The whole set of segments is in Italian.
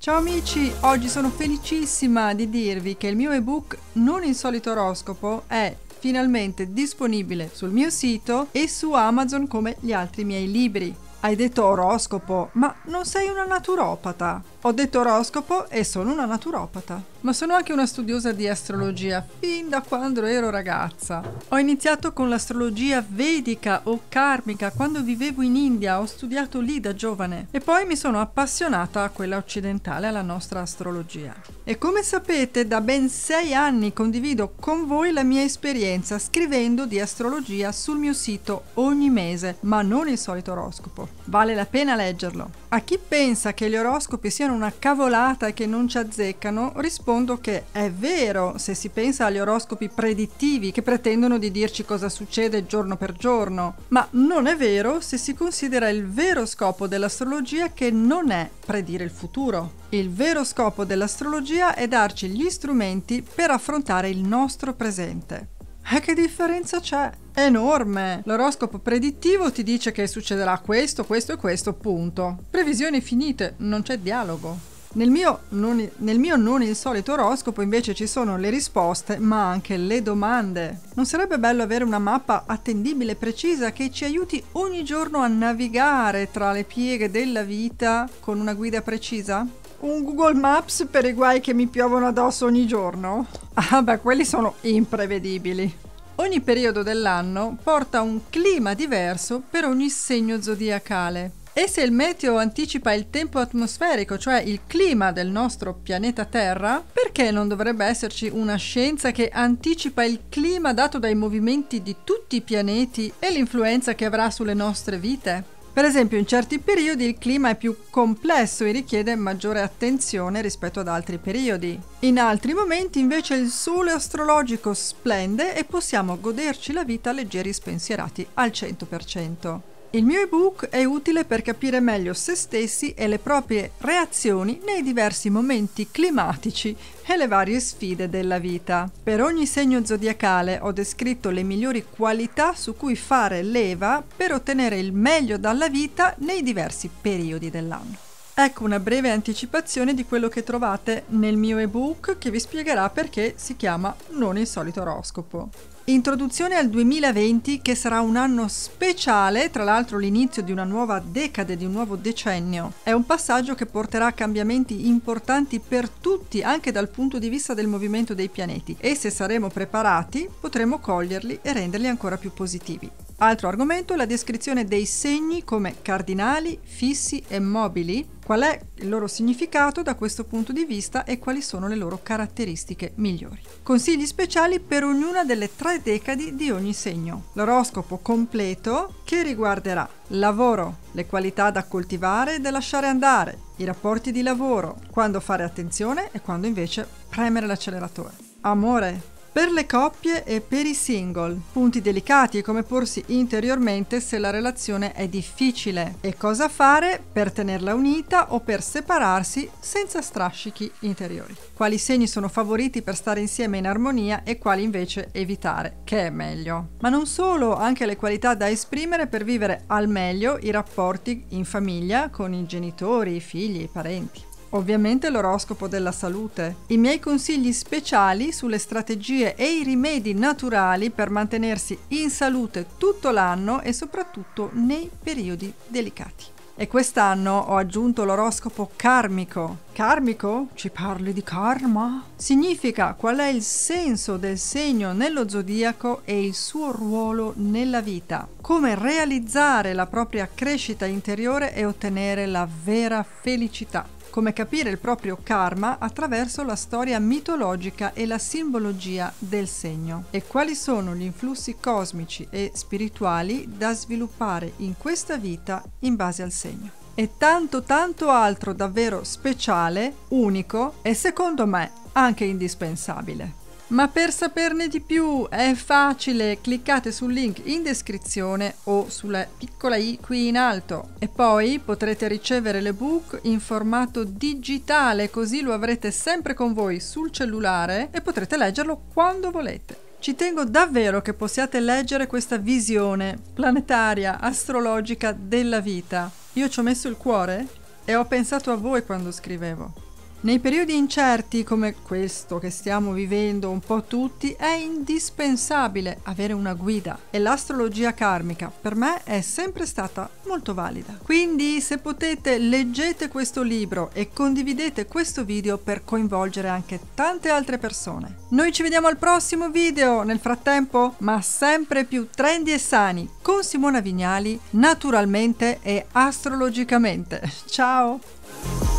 Ciao amici, oggi sono felicissima di dirvi che il mio ebook Non il solito oroscopo è finalmente disponibile sul mio sito e su Amazon come gli altri miei libri. Hai detto oroscopo, ma non sei una naturopata. Ho detto oroscopo e sono una naturopata. Ma sono anche una studiosa di astrologia fin da quando ero ragazza. Ho iniziato con l'astrologia vedica o karmica quando vivevo in India, ho studiato lì da giovane e poi mi sono appassionata a quella occidentale, alla nostra astrologia. E come sapete, da ben sei anni condivido con voi la mia esperienza scrivendo di astrologia sul mio sito ogni mese, ma non il solito oroscopo. Vale la pena leggerlo. A chi pensa che gli oroscopi siano una cavolata e che non ci azzeccano, rispondo che è vero se si pensa agli oroscopi predittivi che pretendono di dirci cosa succede giorno per giorno, ma non è vero se si considera il vero scopo dell'astrologia che non è predire il futuro. Il vero scopo dell'astrologia è darci gli strumenti per affrontare il nostro presente. E che differenza c'è? Enorme! L'oroscopo predittivo ti dice che succederà questo, questo e questo, punto. Previsioni finite, non c'è dialogo. Nel mio, non, nel mio, non, insolito oroscopo invece ci sono le risposte, ma anche le domande. Non sarebbe bello avere una mappa attendibile e precisa che ci aiuti ogni giorno a navigare tra le pieghe della vita con una guida precisa? Un Google Maps per i guai che mi piovono addosso ogni giorno? Ah beh, quelli sono imprevedibili. Ogni periodo dell'anno porta un clima diverso per ogni segno zodiacale. E se il meteo anticipa il tempo atmosferico, cioè il clima del nostro pianeta Terra, perché non dovrebbe esserci una scienza che anticipa il clima dato dai movimenti di tutti i pianeti e l'influenza che avrà sulle nostre vite? Per esempio, in certi periodi il clima è più complesso e richiede maggiore attenzione rispetto ad altri periodi. In altri momenti invece il sole astrologico splende e possiamo goderci la vita leggeri spensierati al 100%. Il mio ebook è utile per capire meglio se stessi e le proprie reazioni nei diversi momenti climatici e le varie sfide della vita. Per ogni segno zodiacale ho descritto le migliori qualità su cui fare leva per ottenere il meglio dalla vita nei diversi periodi dell'anno. Ecco una breve anticipazione di quello che trovate nel mio ebook che vi spiegherà perché si chiama Non il solito oroscopo. Introduzione al 2020 che sarà un anno speciale, tra l'altro l'inizio di una nuova decade, di un nuovo decennio. È un passaggio che porterà cambiamenti importanti per tutti, anche dal punto di vista del movimento dei pianeti e se saremo preparati potremo coglierli e renderli ancora più positivi. Altro argomento la descrizione dei segni come cardinali, fissi e mobili, qual è il loro significato da questo punto di vista e quali sono le loro caratteristiche migliori. Consigli speciali per ognuna delle tre decadi di ogni segno. L'oroscopo completo che riguarderà lavoro, le qualità da coltivare e da lasciare andare, i rapporti di lavoro, quando fare attenzione e quando invece premere l'acceleratore. Amore, per le coppie e per i single, punti delicati e come porsi interiormente se la relazione è difficile e cosa fare per tenerla unita o per separarsi senza strascichi interiori. Quali segni sono favoriti per stare insieme in armonia e quali invece evitare, che è meglio. Ma non solo, anche le qualità da esprimere per vivere al meglio i rapporti in famiglia con i genitori, i figli, i parenti. Ovviamente l'oroscopo della salute, i miei consigli speciali sulle strategie e i rimedi naturali per mantenersi in salute tutto l'anno e soprattutto nei periodi delicati. E quest'anno ho aggiunto l'oroscopo karmico. Karmico? Ci parli di karma? Significa qual è il senso del segno nello zodiaco e il suo ruolo nella vita. Come realizzare la propria crescita interiore e ottenere la vera felicità come capire il proprio karma attraverso la storia mitologica e la simbologia del segno e quali sono gli influssi cosmici e spirituali da sviluppare in questa vita in base al segno. E tanto tanto altro davvero speciale, unico e secondo me anche indispensabile. Ma per saperne di più è facile, cliccate sul link in descrizione o sulla piccola i qui in alto e poi potrete ricevere l'ebook in formato digitale così lo avrete sempre con voi sul cellulare e potrete leggerlo quando volete. Ci tengo davvero che possiate leggere questa visione planetaria, astrologica della vita. Io ci ho messo il cuore e ho pensato a voi quando scrivevo. Nei periodi incerti come questo che stiamo vivendo un po' tutti è indispensabile avere una guida e l'astrologia karmica per me è sempre stata molto valida. Quindi se potete leggete questo libro e condividete questo video per coinvolgere anche tante altre persone. Noi ci vediamo al prossimo video, nel frattempo ma sempre più trendy e sani con Simona Vignali naturalmente e astrologicamente. Ciao!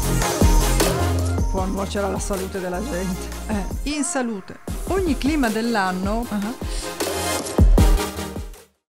Può nuocere alla salute della gente. Eh, in salute. Ogni clima dell'anno uh-huh